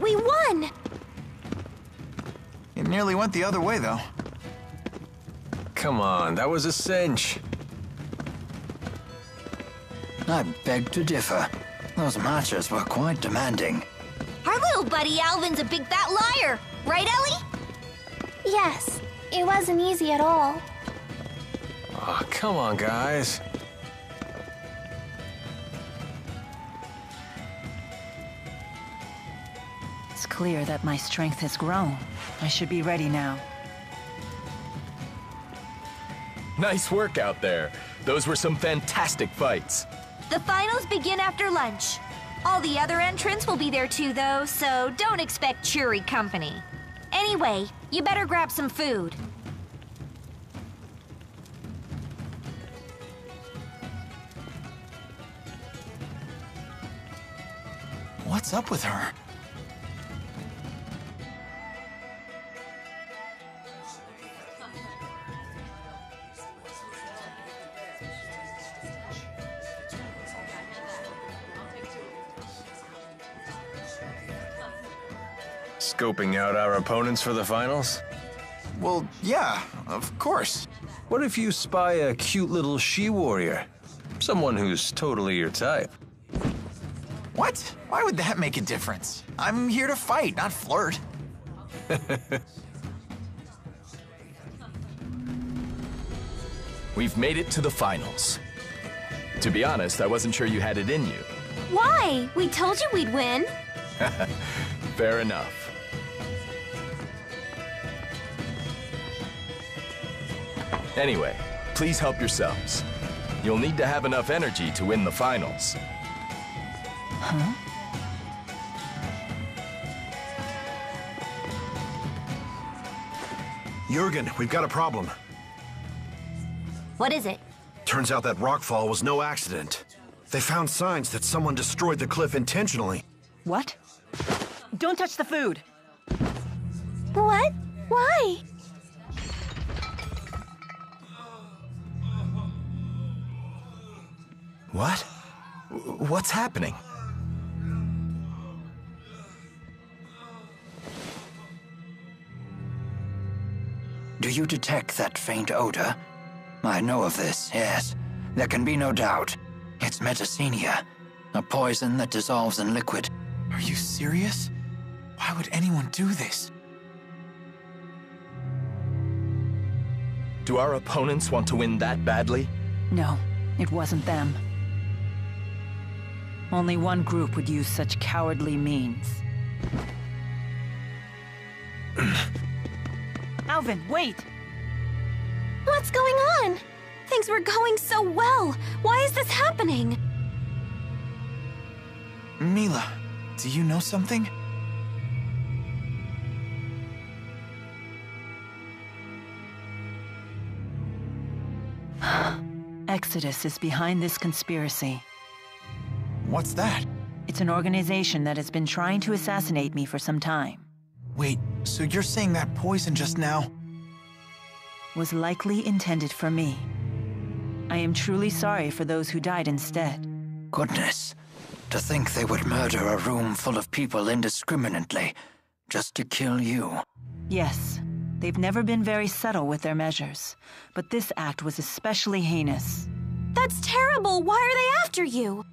We did it! We won! It nearly went the other way, though. Come on, that was a cinch. I beg to differ. Those matches were quite demanding. Our little buddy Alvin's a big fat liar. Right, Ellie? Yes, it wasn't easy at all. Oh, come on, guys. Clear that my strength has grown. I should be ready now. Nice work out there. Those were some fantastic fights. The finals begin after lunch. All the other entrants will be there too, though, so don't expect cheery company. Anyway, you better grab some food. What's up with her? Scoping out our opponents for the finals? Well, yeah, of course. What if you spy a cute little she-warrior? Someone who's totally your type. What? Why would that make a difference? I'm here to fight, not flirt. We've made it to the finals. To be honest, I wasn't sure you had it in you. Why? We told you we'd win. Fair enough. Anyway, please help yourselves. You'll need to have enough energy to win the finals. Huh? Jurgen, we've got a problem. What is it? Turns out that rockfall was no accident. They found signs that someone destroyed the cliff intentionally. What? Don't touch the food! What? Why? What? What's happening? Do you detect that faint odor? I know of this, yes. There can be no doubt. It's metacenia, a poison that dissolves in liquid. Are you serious? Why would anyone do this? Do our opponents want to win that badly? No, it wasn't them. Only one group would use such cowardly means. Alvin, wait! What's going on? Things were going so well. Why is this happening? Milla, do you know something? Exodus is behind this conspiracy. What's that? It's an organization that has been trying to assassinate me for some time. Wait, so you're saying that poison just now? Was likely intended for me. I am truly sorry for those who died instead. Goodness. To think they would murder a room full of people indiscriminately, just to kill you. Yes, they've never been very subtle with their measures, but this act was especially heinous. That's terrible. Why are they after you?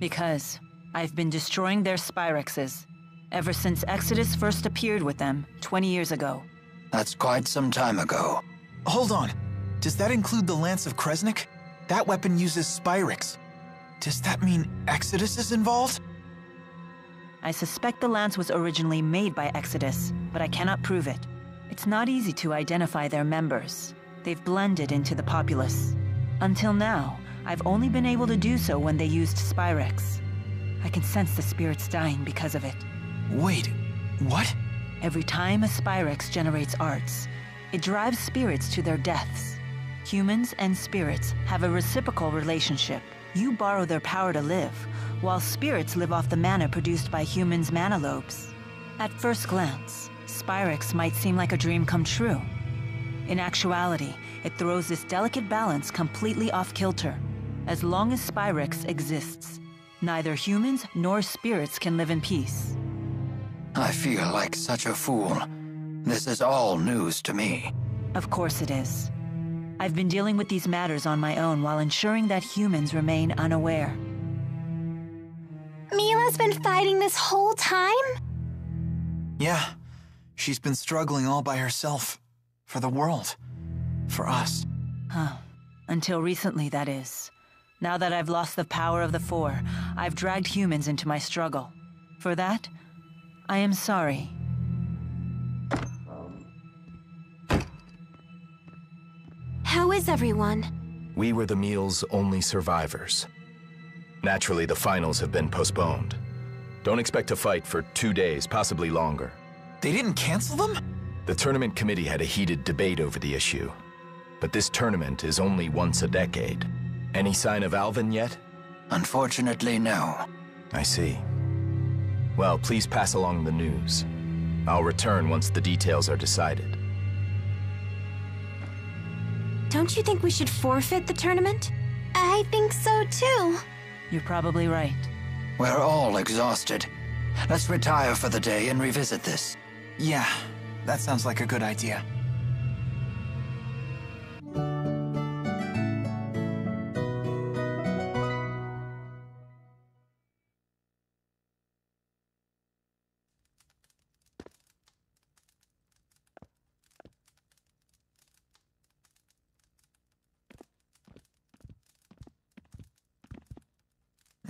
Because I've been destroying their Spyrixes ever since Exodus first appeared with them 20 years ago. That's quite some time ago. Hold on. Does that include the Lance of Kresnik? That weapon uses Spyrix. Does that mean Exodus is involved? I suspect the lance was originally made by Exodus, but I cannot prove it. It's not easy to identify their members. They've blended into the populace. Until now, I've only been able to do so when they used Spyrix. I can sense the spirits dying because of it. Wait, what? Every time a Spyrix generates arts, it drives spirits to their deaths. Humans and spirits have a reciprocal relationship. You borrow their power to live, while spirits live off the mana produced by humans' mana lobes. At first glance, Spyrix might seem like a dream come true. In actuality, it throws this delicate balance completely off kilter. As long as Spyrix exists, neither humans nor spirits can live in peace. I feel like such a fool. This is all news to me. Of course it is. I've been dealing with these matters on my own while ensuring that humans remain unaware. Milla's been fighting this whole time? Yeah, she's been struggling all by herself. For the world. For us. Huh. Until recently, that is. Now that I've lost the power of the Four, I've dragged humans into my struggle. For that, I am sorry. How is everyone? We were the meal's only survivors. Naturally, the finals have been postponed. Don't expect to fight for two days, possibly longer. They didn't cancel them? The tournament committee had a heated debate over the issue. But this tournament is only once a decade. Any sign of Alvin yet? Unfortunately, no. I see. Well, please pass along the news. I'll return once the details are decided. Don't you think we should forfeit the tournament? I think so too. You're probably right. We're all exhausted. Let's retire for the day and revisit this. Yeah, that sounds like a good idea.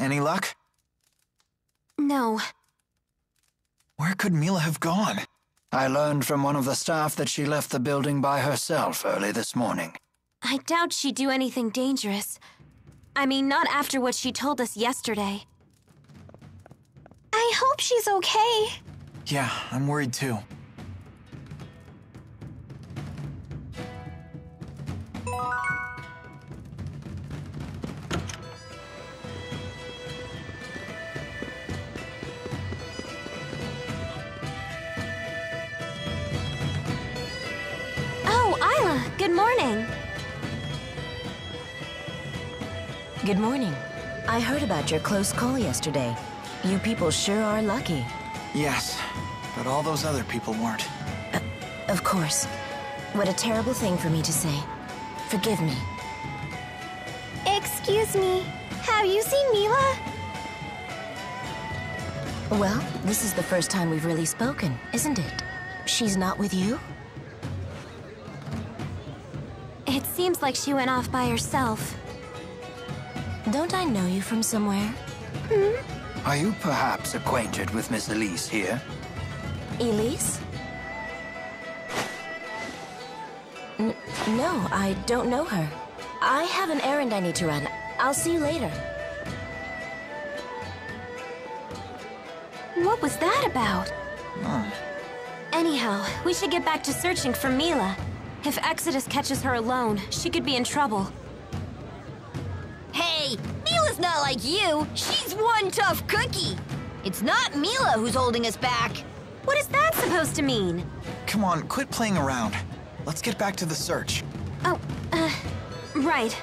Any luck? No. Where could Milla have gone? I learned from one of the staff that she left the building by herself early this morning. I doubt she'd do anything dangerous. I mean, not after what she told us yesterday. I hope she's okay. Yeah, I'm worried too. Good morning. Good morning. I heard about your close call yesterday. You people sure are lucky. Yes, but all those other people weren't. Uh, of course. What a terrible thing for me to say. Forgive me. Excuse me. Have you seen Milla? Well, this is the first time we've really spoken, isn't it? She's not with you? It seems like she went off by herself. Don't I know you from somewhere? Hmm? Are you perhaps acquainted with Miss Elize here? Elize? N no, I don't know her. I have an errand I need to run. I'll see you later. What was that about? Hmm. Anyhow, we should get back to searching for Milla. If Exodus catches her alone, she could be in trouble. Hey, Milla's not like you. She's one tough cookie. It's not Milla who's holding us back. What is that supposed to mean? Come on, quit playing around. Let's get back to the search. Oh, uh, right.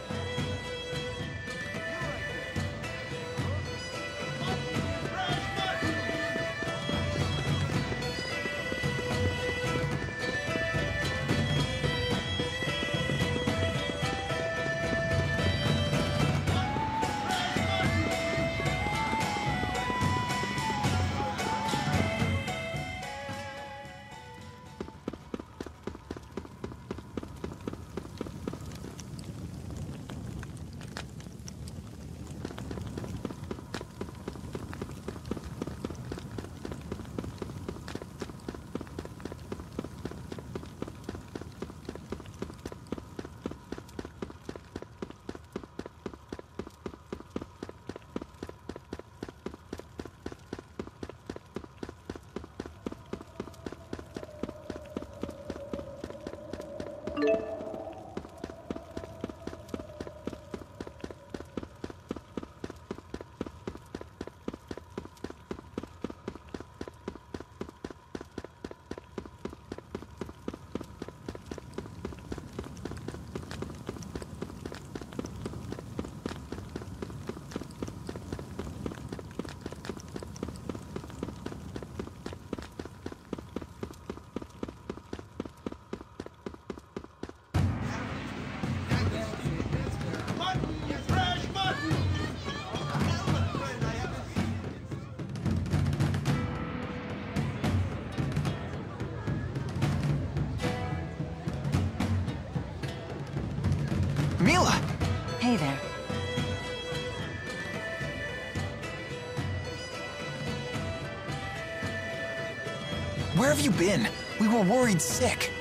You been? We were worried sick.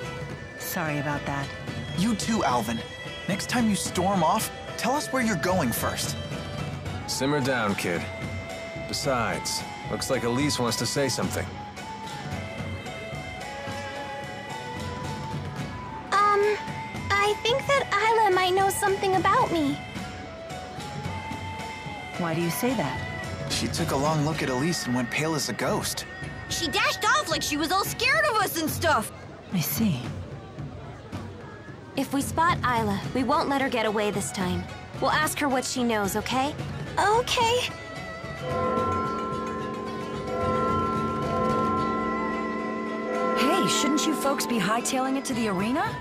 Sorry about that. You too, Alvin. Next time you storm off, tell us where you're going first. Simmer down, kid. Besides, looks like Elize wants to say something. Um, I think that Isla might know something about me. Why do you say that? She took a long look at Elize and went pale as a ghost. She dashed off like she was all scared of us and stuff. I see. If we spot Isla, we won't let her get away this time. We'll ask her what she knows, okay? Okay. Hey, shouldn't you folks be hightailing it to the arena?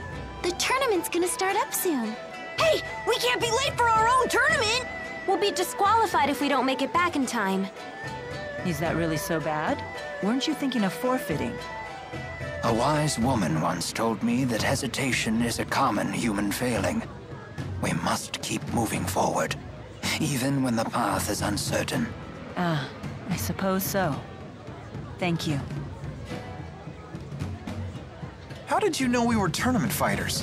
The tournament's gonna start up soon. Hey, we can't be late for our own tournament! We'll be disqualified if we don't make it back in time. Is that really so bad? Weren't you thinking of forfeiting? A wise woman once told me that hesitation is a common human failing. We must keep moving forward, even when the path is uncertain. Ah, I suppose so. Thank you. How did you know we were tournament fighters?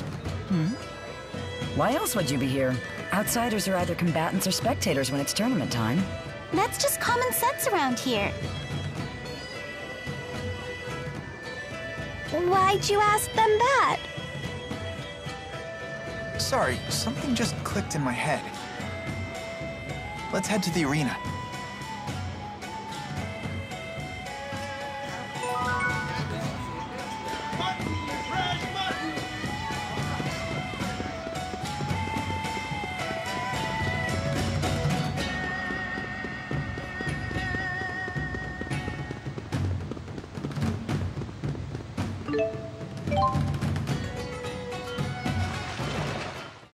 Hmm? Why else would you be here? Outsiders are either combatants or spectators when it's tournament time. That's just common sense around here. Why'd you ask them that? Sorry, something just clicked in my head. Let's head to the arena.